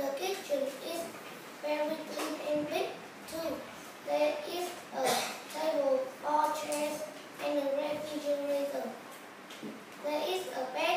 The kitchen is very clean and big too. There is a table, four chairs, and a refrigerator. There is a bed.